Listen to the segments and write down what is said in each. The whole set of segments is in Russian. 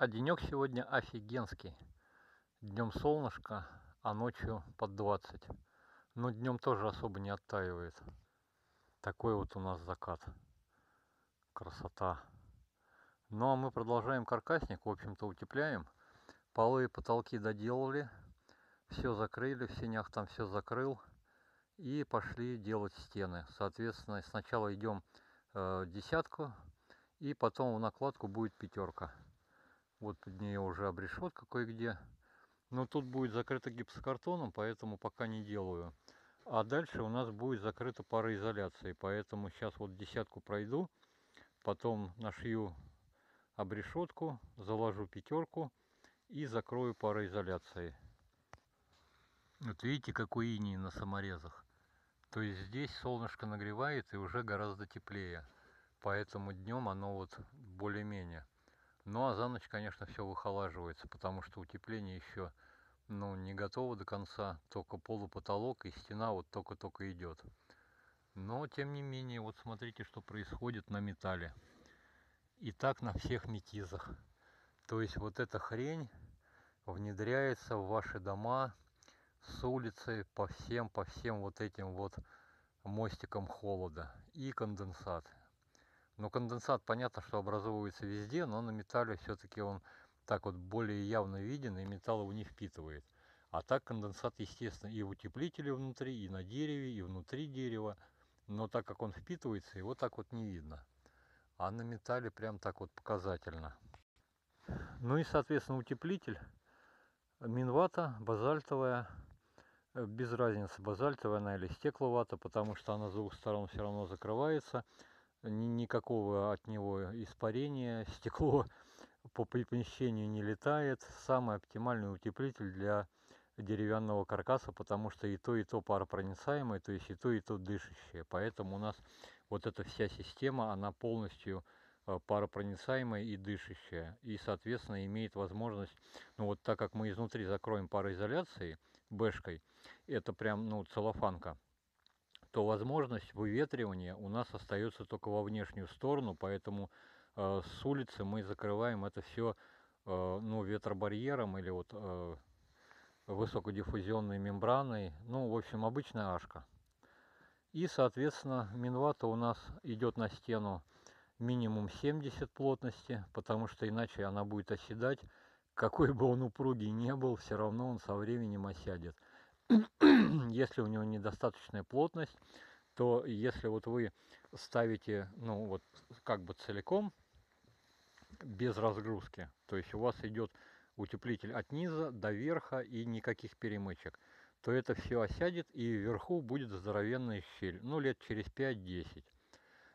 А денек сегодня офигенский. Днем солнышко, а ночью под 20. Но днем тоже особо не оттаивает. Такой вот у нас закат. Красота. Ну а мы продолжаем каркасник, в общем-то утепляем. Полы и потолки доделали. Все закрыли, в сенях там все закрыл. И пошли делать стены. Соответственно, сначала идем э, десятку, и потом в накладку будет пятерка. Вот под нее уже обрешетка кое-где. Но тут будет закрыто гипсокартоном, поэтому пока не делаю. А дальше у нас будет закрыта пароизоляцией. Поэтому сейчас вот десятку пройду. Потом нашью обрешетку, заложу пятерку и закрою пароизоляцией. Вот видите, какой иней на саморезах. То есть здесь солнышко нагревает и уже гораздо теплее. Поэтому днем оно вот более-менее. Ну а за ночь, конечно, все выхолаживается, потому что утепление еще ну, не готово до конца. Только полупотолок и стена вот только-только идет. Но, тем не менее, вот смотрите, что происходит на металле. И так на всех метизах. То есть вот эта хрень внедряется в ваши дома с улицы по всем, по всем вот этим вот мостикам холода. И конденсат. Но конденсат, понятно, что образовывается везде, но на металле все-таки он так вот более явно виден, и металл его не впитывает. А так конденсат, естественно, и в утеплителе внутри, и на дереве, и внутри дерева. Но так как он впитывается, его так вот не видно. А на металле прям так вот показательно. Ну и, соответственно, утеплитель. Минвата базальтовая. Без разницы, базальтовая она или стекловата, потому что она с двух сторон все равно закрывается никакого от него испарения, стекло по помещению не летает. Самый оптимальный утеплитель для деревянного каркаса, потому что и то, и то паропроницаемое, то есть и то, и то дышащее. Поэтому у нас вот эта вся система, она полностью э, паропроницаемая и дышащая. И, соответственно, имеет возможность, ну вот так как мы изнутри закроем пароизоляцией, бэшкой, это прям, ну, целлофанка, то возможность выветривания у нас остается только во внешнюю сторону, поэтому э, с улицы мы закрываем это все э, ну, ветробарьером или вот э, высокодиффузионной мембраной, ну, в общем, обычная ашка. И, соответственно, минвата у нас идет на стену минимум 70 плотности, потому что иначе она будет оседать. Какой бы он упругий не был, все равно он со временем осядет. если у него недостаточная плотность, то если вот вы ставите, ну вот как бы целиком, без разгрузки, то есть у вас идет утеплитель от низа до верха и никаких перемычек, то это все осядет и вверху будет здоровенная щель, ну лет через 5-10.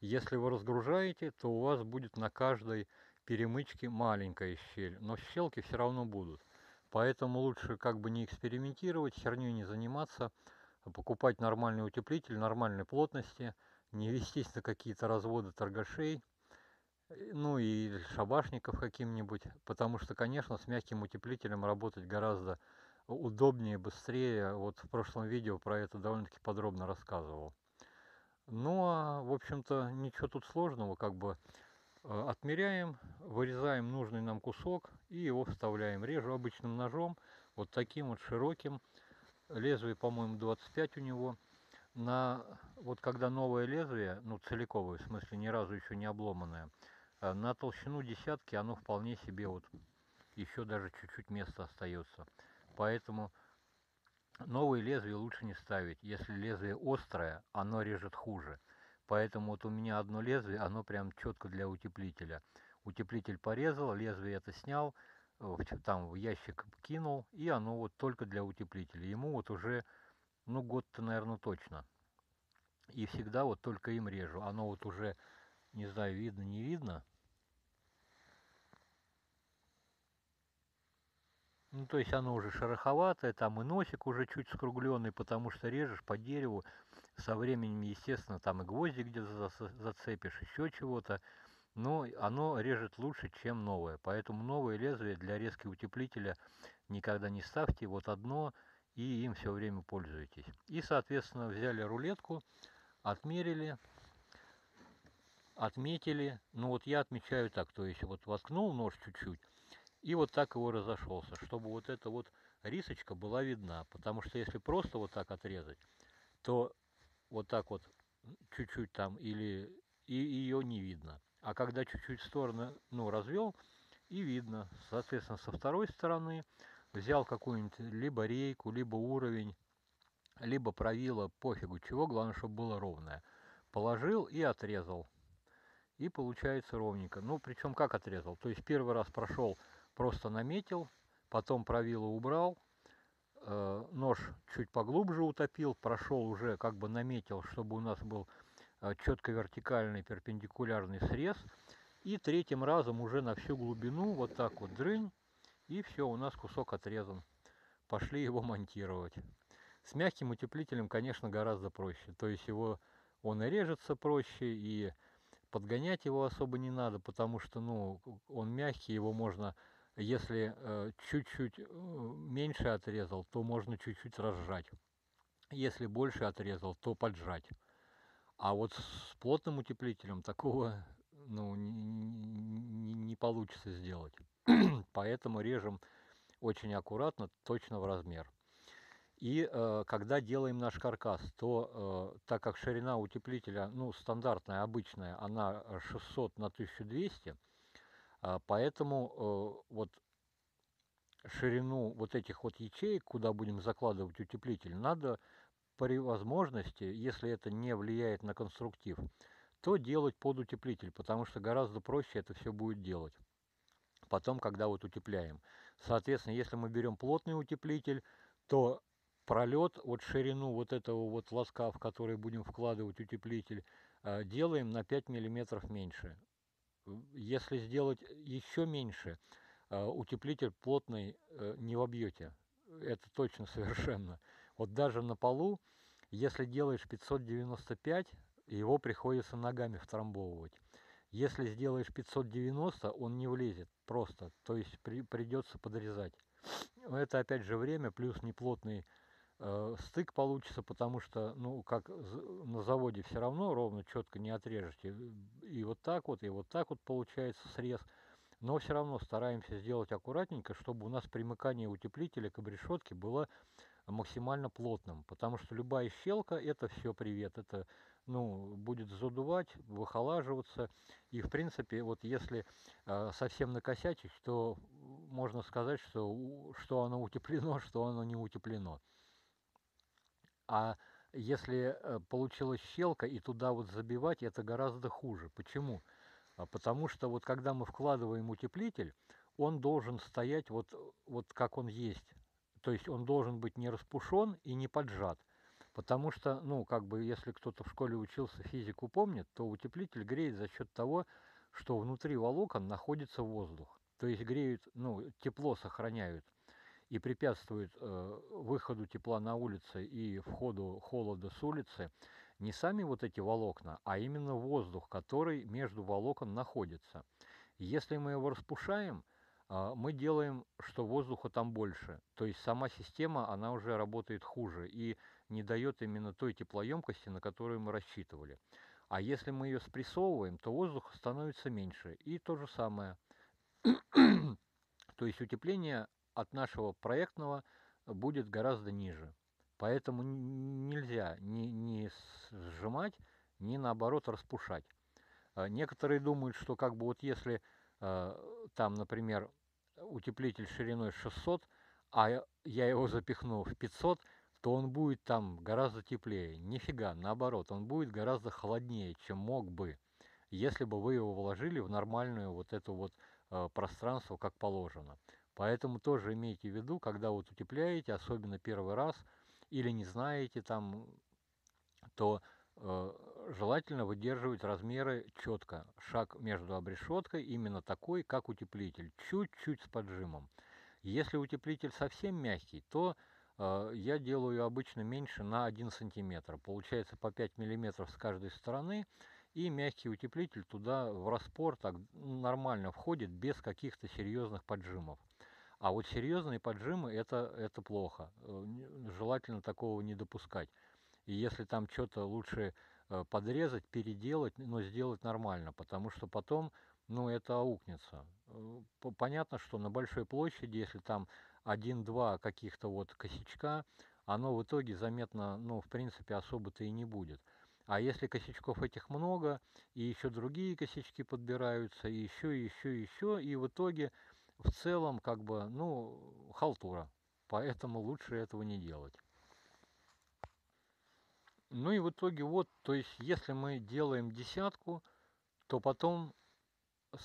Если вы разгружаете, то у вас будет на каждой перемычке маленькая щель, но щелки все равно будут. Поэтому лучше как бы не экспериментировать, херню не заниматься, а покупать нормальный утеплитель нормальной плотности, не вестись на какие-то разводы торгашей, э, ну и шабашников каким-нибудь, потому что, конечно, с мягким утеплителем работать гораздо удобнее, быстрее. Вот в прошлом видео про это довольно-таки подробно рассказывал. Ну а, в общем-то, ничего тут сложного, как бы отмеряем, вырезаем нужный нам кусок и его вставляем. Режу обычным ножом, вот таким вот широким. Лезвие, по-моему, 25 у него. На, вот когда новое лезвие, ну целиковое, в смысле ни разу еще не обломанное, э, на толщину десятки оно вполне себе вот еще даже чуть-чуть места остается. Поэтому новые лезвия лучше не ставить. Если лезвие острое, оно режет хуже. Поэтому вот у меня одно лезвие, оно прям четко для утеплителя. Утеплитель порезал, лезвие это снял, там в ящик кинул, и оно вот только для утеплителя. Ему вот уже, ну, год-то, наверное, точно. И всегда вот только им режу. Оно вот уже, не знаю, видно, не видно. Ну, то есть оно уже шероховатое, там и носик уже чуть скругленный, потому что режешь по дереву, со временем, естественно, там и гвозди где-то зацепишь, еще чего-то. Но оно режет лучше, чем новое. Поэтому новое лезвие для резки утеплителя никогда не ставьте. Вот одно, и им все время пользуйтесь. И, соответственно, взяли рулетку, отмерили, отметили. Ну вот я отмечаю так, то есть вот воткнул нож чуть-чуть, и вот так его разошелся, чтобы вот эта вот рисочка была видна, потому что если просто вот так отрезать, то вот так вот чуть-чуть там или и ее не видно. А когда чуть-чуть в сторону ну, развел, и видно. Соответственно, со второй стороны взял какую-нибудь либо рейку, либо уровень, либо правило, пофигу чего, главное, чтобы было ровное. Положил и отрезал. И получается ровненько. Ну, причем как отрезал? То есть первый раз прошел, просто наметил, потом правило убрал, э, нож чуть поглубже утопил, прошел уже, как бы наметил, чтобы у нас был э, четко вертикальный перпендикулярный срез. И третьим разом уже на всю глубину вот так вот дрынь, и все, у нас кусок отрезан. Пошли его монтировать. С мягким утеплителем, конечно, гораздо проще. То есть его он и режется проще, и подгонять его особо не надо, потому что ну, он мягкий, его можно, если э, чуть-чуть э, меньше отрезал, то можно чуть-чуть разжать. Если больше отрезал, то поджать. А вот с плотным утеплителем такого ну, не, не, не получится сделать. Поэтому режем очень аккуратно, точно в размер. И э, когда делаем наш каркас, то э, так как ширина утеплителя, ну, стандартная, обычная, она 600 на 1200, э, поэтому э, вот ширину вот этих вот ячеек, куда будем закладывать утеплитель, надо при возможности, если это не влияет на конструктив, то делать под утеплитель, потому что гораздо проще это все будет делать. Потом, когда вот утепляем. Соответственно, если мы берем плотный утеплитель, то пролет, вот ширину вот этого вот лоска, в который будем вкладывать утеплитель, э, делаем на 5 миллиметров меньше. Если сделать еще меньше, э, утеплитель плотный э, не вобьете. Это точно совершенно. Вот даже на полу, если делаешь 595, его приходится ногами втрамбовывать. Если сделаешь 590, он не влезет просто, то есть при, придется подрезать. Это опять же время, плюс неплотный э, стык получится, потому что, ну, как на заводе все равно ровно четко не отрежете. И вот так вот, и вот так вот получается срез. Но все равно стараемся сделать аккуратненько, чтобы у нас примыкание утеплителя к обрешетке было максимально плотным, потому что любая щелка это все привет, это ну, будет задувать, выхолаживаться. И, в принципе, вот если э, совсем накосячить, то можно сказать, что, что оно утеплено, что оно не утеплено. А если э, получилась щелка и туда вот забивать, это гораздо хуже. Почему? А потому что вот когда мы вкладываем утеплитель, он должен стоять вот, вот как он есть. То есть он должен быть не распушен и не поджат. Потому что, ну, как бы, если кто-то в школе учился, физику помнит, то утеплитель греет за счет того, что внутри волокон находится воздух. То есть греют, ну, тепло сохраняют и препятствуют э, выходу тепла на улице и входу холода с улицы не сами вот эти волокна, а именно воздух, который между волокон находится. Если мы его распушаем, э, мы делаем, что воздуха там больше. То есть сама система, она уже работает хуже. И не дает именно той теплоемкости, на которую мы рассчитывали. А если мы ее спрессовываем, то воздуха становится меньше. И то же самое. то есть утепление от нашего проектного будет гораздо ниже. Поэтому нельзя ни, ни сжимать, ни наоборот распушать. А некоторые думают, что как бы вот если э, там, например, утеплитель шириной 600, а я его запихну в 500, то он будет там гораздо теплее. Нифига, наоборот, он будет гораздо холоднее, чем мог бы, если бы вы его вложили в нормальную вот эту вот э, пространство, как положено. Поэтому тоже имейте в виду, когда вот утепляете, особенно первый раз, или не знаете там, то э, желательно выдерживать размеры четко. Шаг между обрешеткой именно такой, как утеплитель, чуть-чуть с поджимом. Если утеплитель совсем мягкий, то а, я делаю обычно меньше на 1 сантиметр. Получается по 5 миллиметров с каждой стороны. И мягкий утеплитель туда в распор так нормально входит без каких-то серьезных поджимов. А вот серьезные поджимы это, это плохо. Э, желательно такого не допускать. И если там что-то лучше э, подрезать, переделать, но сделать нормально, потому что потом ну, это аукнется. Э, понятно, что на большой площади, если там один-два каких-то вот косячка, оно в итоге заметно, ну, в принципе, особо-то и не будет. А если косячков этих много, и еще другие косячки подбираются, и еще, и еще, и еще, и в итоге в целом, как бы, ну, халтура. Поэтому лучше этого не делать. Ну и в итоге вот, то есть, если мы делаем десятку, то потом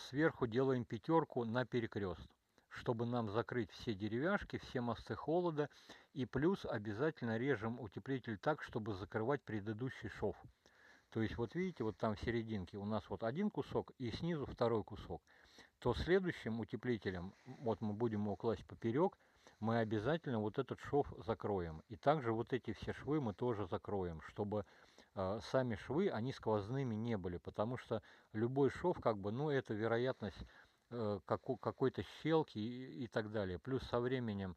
сверху делаем пятерку на перекрест, чтобы нам закрыть все деревяшки, все мосты холода, и плюс обязательно режем утеплитель так, чтобы закрывать предыдущий шов. То есть вот видите, вот там в серединке у нас вот один кусок и снизу второй кусок. То следующим утеплителем, вот мы будем его класть поперек, мы обязательно вот этот шов закроем. И также вот эти все швы мы тоже закроем, чтобы э, сами швы, они сквозными не были. Потому что любой шов, как бы, ну, это вероятность э, какой-то щелки и, и так далее. Плюс со временем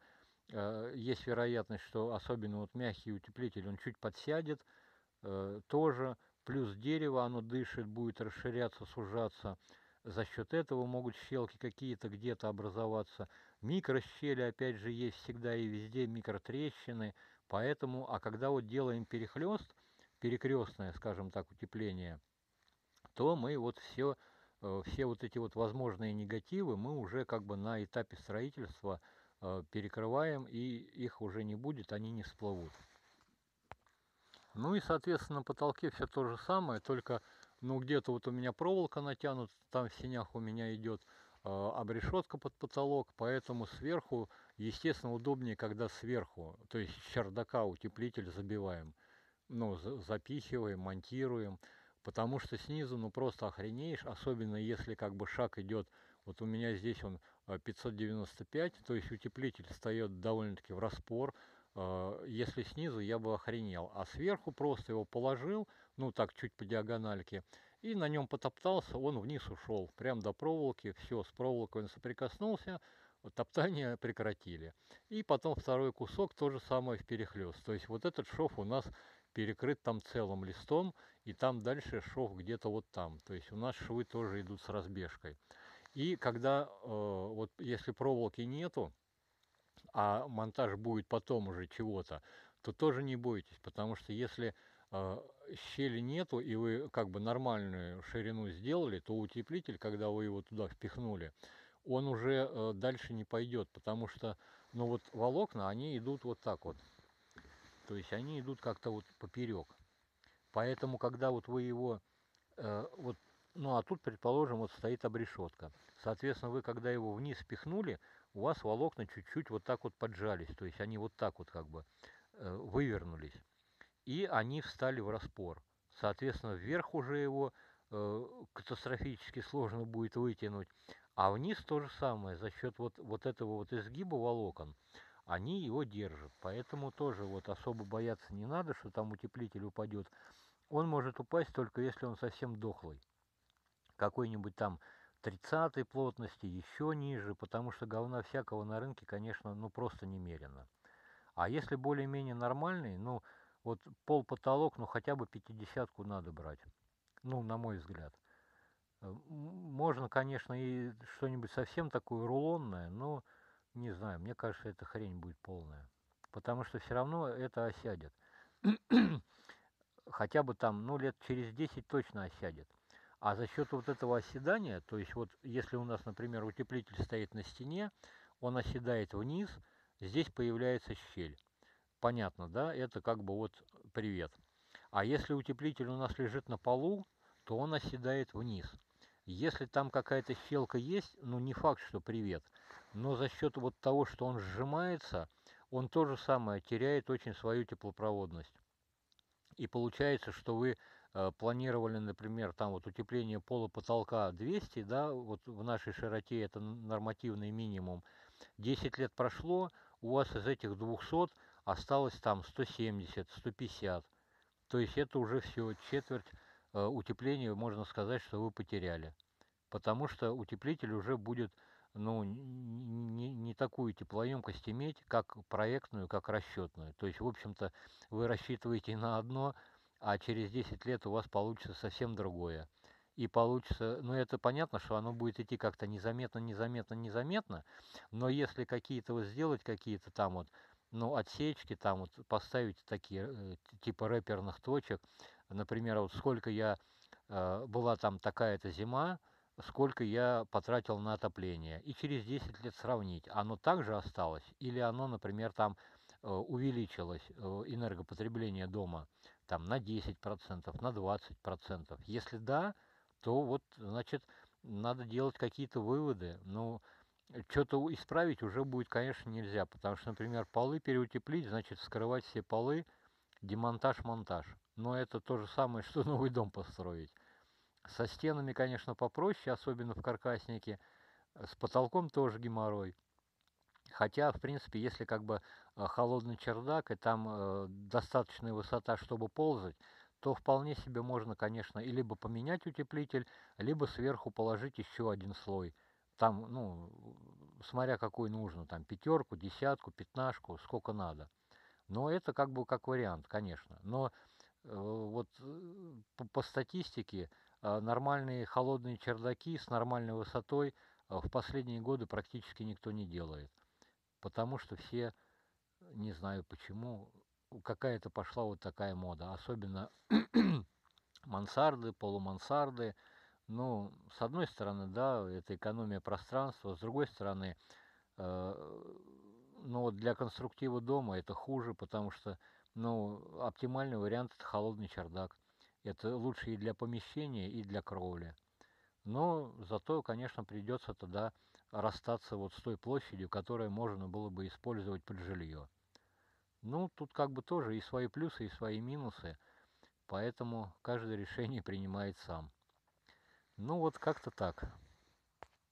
э, есть вероятность, что особенно вот мягкий утеплитель, он чуть подсядет э, тоже. Плюс дерево, оно дышит, будет расширяться, сужаться. За счет этого могут щелки какие-то где-то образоваться. Микрощели, опять же, есть всегда и везде микротрещины. Поэтому, а когда вот делаем перехлест, перекрестное, скажем так, утепление, то мы вот все, э, все вот эти вот возможные негативы мы уже как бы на этапе строительства э, перекрываем, и их уже не будет, они не всплывут. Ну и, соответственно, на потолке все то же самое, только ну где-то вот у меня проволока натянута, там в синях у меня идет э, обрешетка под потолок, поэтому сверху, естественно, удобнее, когда сверху, то есть чердака утеплитель забиваем, ну, запихиваем, монтируем, потому что снизу, ну, просто охренеешь, особенно если как бы шаг идет, вот у меня здесь он 595, то есть утеплитель встает довольно-таки в распор, если снизу я бы охренел, а сверху просто его положил, ну так чуть по диагональке, и на нем потоптался, он вниз ушел, прям до проволоки, все, с проволокой он соприкоснулся, топтание прекратили. И потом второй кусок то же самое в перехлест. То есть вот этот шов у нас перекрыт там целым листом, и там дальше шов где-то вот там. То есть у нас швы тоже идут с разбежкой. И когда, э, вот если проволоки нету, а монтаж будет потом уже чего-то, то тоже не бойтесь, потому что если э, щели нету и вы как бы нормальную ширину сделали, то утеплитель, когда вы его туда впихнули, он уже э, дальше не пойдет, потому что, ну вот волокна, они идут вот так вот, то есть они идут как-то вот поперек. Поэтому, когда вот вы его, э, вот, ну а тут, предположим, вот стоит обрешетка. Соответственно, вы когда его вниз впихнули, у вас волокна чуть-чуть вот так вот поджались, то есть они вот так вот как бы э, вывернулись и они встали в распор. Соответственно, вверх уже его э, катастрофически сложно будет вытянуть, а вниз то же самое, за счет вот, вот этого вот изгиба волокон, они его держат. Поэтому тоже вот особо бояться не надо, что там утеплитель упадет. Он может упасть только если он совсем дохлый. Какой-нибудь там 30 плотности, еще ниже, потому что говна всякого на рынке, конечно, ну просто немерено. А если более-менее нормальный, ну, вот пол потолок, ну хотя бы пятидесятку надо брать. Ну, на мой взгляд. Э, можно, конечно, и что-нибудь совсем такое рулонное, но не знаю, мне кажется, эта хрень будет полная. Потому что все равно это осядет. Хотя бы там, ну, лет через 10 точно осядет. А за счет вот этого оседания, то есть вот если у нас, например, утеплитель стоит на стене, он оседает вниз, здесь появляется щель понятно, да, это как бы вот привет. А если утеплитель у нас лежит на полу, то он оседает вниз. Если там какая-то щелка есть, ну не факт, что привет, но за счет вот того, что он сжимается, он то же самое теряет очень свою теплопроводность. И получается, что вы э, планировали, например, там вот утепление пола потолка 200, да, вот в нашей широте это нормативный минимум. 10 лет прошло, у вас из этих 200 осталось там 170, 150. То есть это уже все, четверть э, утепления, можно сказать, что вы потеряли. Потому что утеплитель уже будет ну, не, не такую теплоемкость иметь, как проектную, как расчетную. То есть, в общем-то, вы рассчитываете на одно, а через 10 лет у вас получится совсем другое. и получится, ну это понятно, что оно будет идти как-то незаметно, незаметно, незаметно, но если какие-то вот сделать какие-то там вот, ну отсечки там вот поставить такие э, типа рэперных точек, например, вот сколько я, э, была там такая-то зима, сколько я потратил на отопление, и через 10 лет сравнить, оно также осталось или оно, например, там э, увеличилось энергопотребление дома там на 10%, на 20%. Если да, то вот, значит, надо делать какие-то выводы. Ну, что-то исправить уже будет, конечно, нельзя, потому что, например, полы переутеплить, значит, скрывать все полы, демонтаж-монтаж. Но это то же самое, что новый дом построить. Со стенами, конечно, попроще, особенно в каркаснике. С потолком тоже геморрой. Хотя, в принципе, если как бы э, холодный чердак и там э, достаточная высота, чтобы ползать, то вполне себе можно, конечно, и либо поменять утеплитель, либо сверху положить еще один слой. Там, ну, смотря какой нужно, там пятерку, десятку, пятнашку, сколько надо. Но это как бы как вариант, конечно. Но э, вот э, по, по статистике э, нормальные холодные чердаки с нормальной высотой э, в последние годы практически никто не делает. Потому что все, не знаю почему, какая-то пошла вот такая мода. Особенно мансарды, полумансарды. Ну, с одной стороны, да, это экономия пространства, с другой стороны, э, ну, вот для конструктива дома это хуже, потому что, ну, оптимальный вариант это холодный чердак. Это лучше и для помещения, и для кровли. Но зато, конечно, придется тогда расстаться вот с той площадью, которую можно было бы использовать под жилье. Ну, тут как бы тоже и свои плюсы, и свои минусы, поэтому каждое решение принимает сам. Ну вот как-то так.